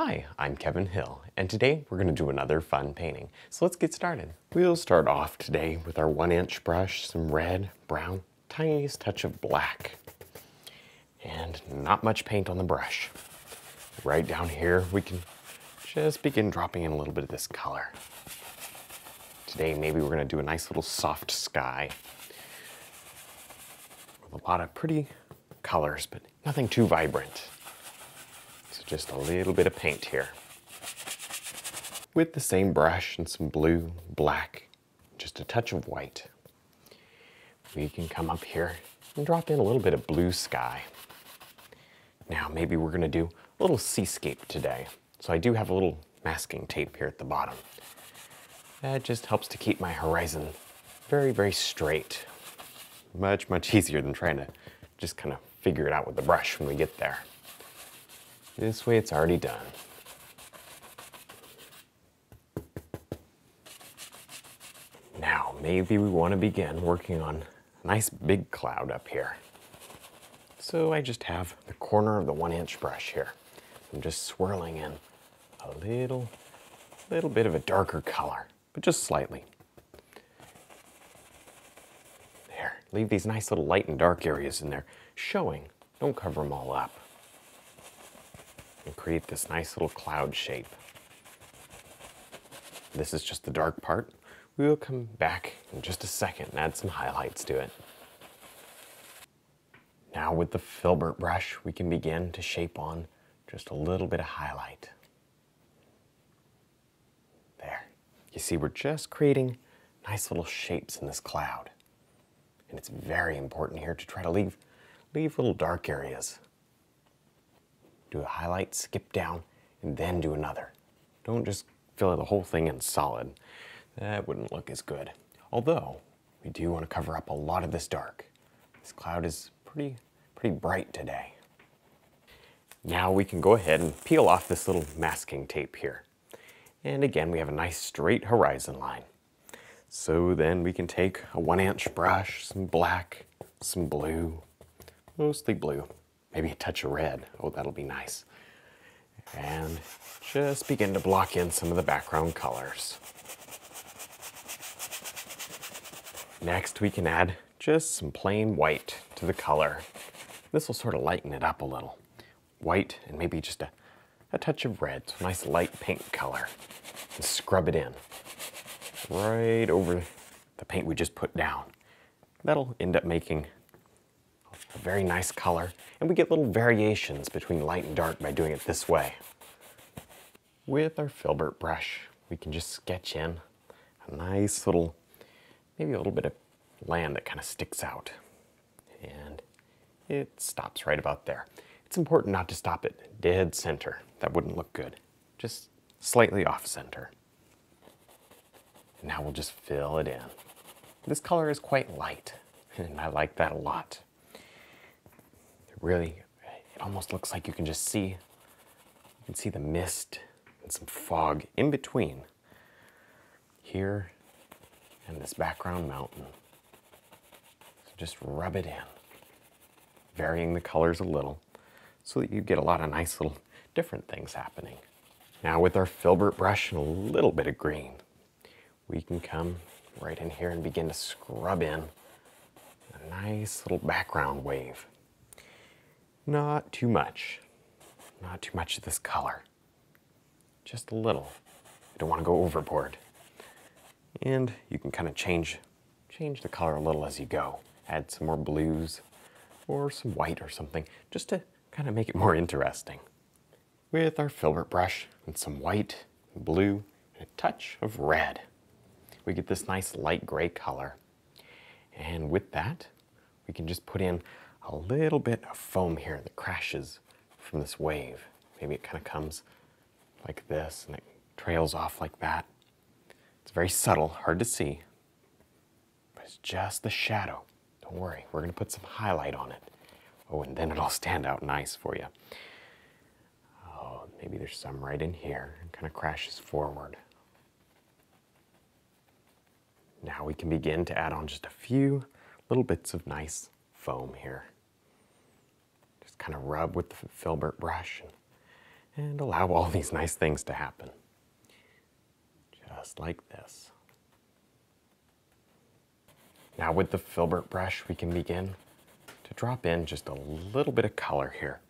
Hi, I'm Kevin Hill, and today we're going to do another fun painting. So let's get started. We'll start off today with our one inch brush, some red, brown, tiniest touch of black, and not much paint on the brush. Right down here, we can just begin dropping in a little bit of this color. Today, maybe we're going to do a nice little soft sky with a lot of pretty colors, but nothing too vibrant. Just a little bit of paint here. With the same brush and some blue, black, just a touch of white, we can come up here and drop in a little bit of blue sky. Now maybe we're gonna do a little seascape today. So I do have a little masking tape here at the bottom. That just helps to keep my horizon very, very straight. Much, much easier than trying to just kind of figure it out with the brush when we get there. This way it's already done. Now, maybe we want to begin working on a nice big cloud up here. So I just have the corner of the one inch brush here. I'm just swirling in a little, little bit of a darker color but just slightly. There, leave these nice little light and dark areas in there showing. Don't cover them all up. And create this nice little cloud shape. This is just the dark part. We will come back in just a second and add some highlights to it. Now with the filbert brush, we can begin to shape on just a little bit of highlight. There. You see, we're just creating nice little shapes in this cloud. And it's very important here to try to leave, leave little dark areas. Do a highlight, skip down, and then do another. Don't just fill the whole thing in solid. That wouldn't look as good. Although, we do want to cover up a lot of this dark. This cloud is pretty, pretty bright today. Now we can go ahead and peel off this little masking tape here. And again, we have a nice straight horizon line. So then we can take a one inch brush, some black, some blue, mostly blue, maybe a touch of red. Oh, that'll be nice. And just begin to block in some of the background colors. Next, we can add just some plain white to the color. This will sort of lighten it up a little. White and maybe just a a touch of red, so nice light pink color, and scrub it in right over the paint we just put down. That'll end up making a very nice color, and we get little variations between light and dark by doing it this way. With our filbert brush, we can just sketch in a nice little, maybe a little bit of land that kind of sticks out. And it stops right about there. It's important not to stop it dead center. That wouldn't look good. Just slightly off center. Now we'll just fill it in. This color is quite light, and I like that a lot. Really, it almost looks like you can just see, you can see the mist and some fog in between here and this background mountain. So just rub it in, varying the colors a little so that you get a lot of nice little different things happening. Now with our filbert brush and a little bit of green, we can come right in here and begin to scrub in a nice little background wave. Not too much, not too much of this color, just a little. You don't want to go overboard. And you can kind of change, change the color a little as you go. Add some more blues or some white or something, just to kind of make it more interesting. With our filbert brush and some white, blue, and a touch of red, we get this nice light gray color. And with that, we can just put in a little bit of foam here that crashes from this wave. Maybe it kind of comes like this and it trails off like that. It's very subtle, hard to see, but it's just the shadow. Don't worry, we're gonna put some highlight on it. Oh, and then it'll stand out nice for you. Oh, maybe there's some right in here. It kind of crashes forward. Now we can begin to add on just a few little bits of nice foam here. Kind of rub with the filbert brush and, and allow all these nice things to happen. Just like this. Now with the filbert brush, we can begin to drop in just a little bit of color here.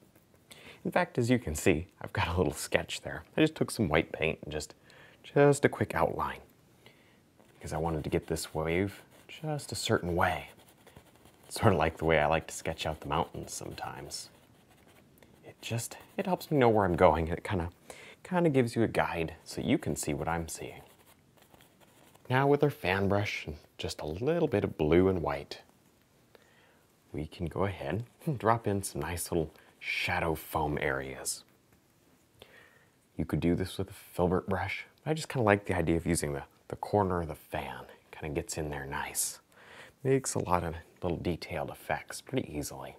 In fact, as you can see, I've got a little sketch there. I just took some white paint and just, just a quick outline because I wanted to get this wave just a certain way. Sort of like the way I like to sketch out the mountains sometimes. Just, it helps me know where I'm going. It kind of, kind of gives you a guide so you can see what I'm seeing. Now with our fan brush and just a little bit of blue and white, we can go ahead and drop in some nice little shadow foam areas. You could do this with a filbert brush. I just kind of like the idea of using the, the corner of the fan. Kind of gets in there nice. Makes a lot of little detailed effects pretty easily.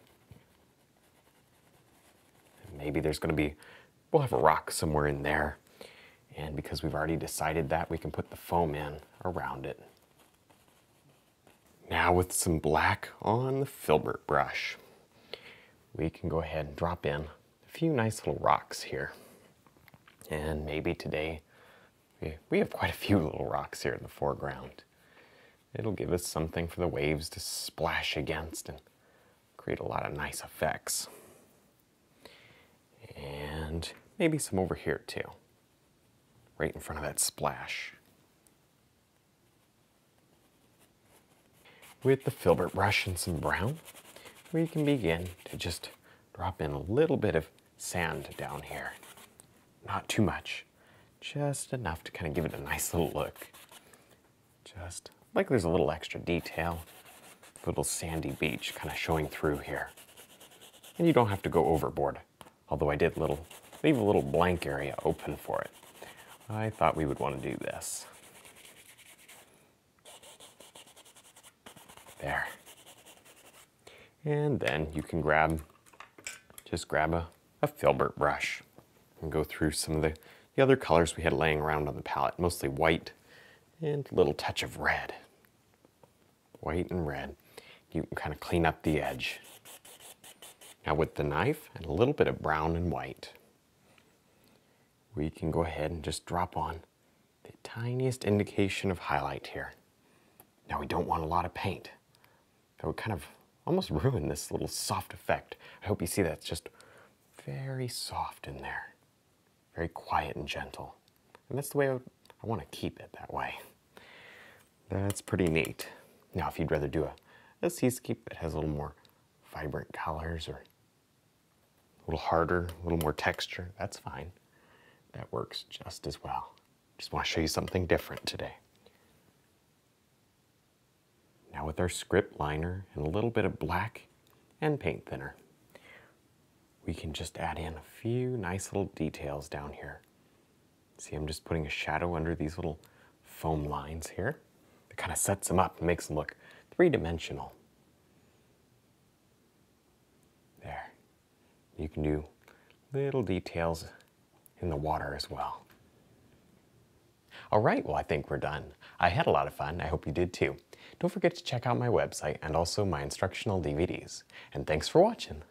Maybe there's going to be, we'll have a rock somewhere in there. And because we've already decided that, we can put the foam in around it. Now with some black on the filbert brush, we can go ahead and drop in a few nice little rocks here. And maybe today, we have quite a few little rocks here in the foreground. It'll give us something for the waves to splash against and create a lot of nice effects. And maybe some over here too, right in front of that splash. With the filbert brush and some brown, we can begin to just drop in a little bit of sand down here. Not too much, just enough to kind of give it a nice little look. Just like there's a little extra detail, little sandy beach kind of showing through here. And you don't have to go overboard, although I did little, leave a little blank area open for it. I thought we would want to do this. There. And then you can grab, just grab a, a filbert brush and go through some of the, the other colors we had laying around on the palette, mostly white and a little touch of red. White and red. You can kind of clean up the edge. Now with the knife and a little bit of brown and white, we can go ahead and just drop on the tiniest indication of highlight here. Now we don't want a lot of paint. That would kind of almost ruin this little soft effect. I hope you see that's just very soft in there. Very quiet and gentle. And that's the way I, I want to keep it that way. That's pretty neat. Now, if you'd rather do a, a seascape that has a little more vibrant colors or a little harder, a little more texture, that's fine. That works just as well. Just want to show you something different today. Now with our script liner and a little bit of black and paint thinner, we can just add in a few nice little details down here. See, I'm just putting a shadow under these little foam lines here. It kind of sets them up and makes them look three-dimensional. There. You can do little details in the water as well. All right, well, I think we're done. I had a lot of fun. I hope you did too. Don't forget to check out my website and also my instructional DVDs. And thanks for watching.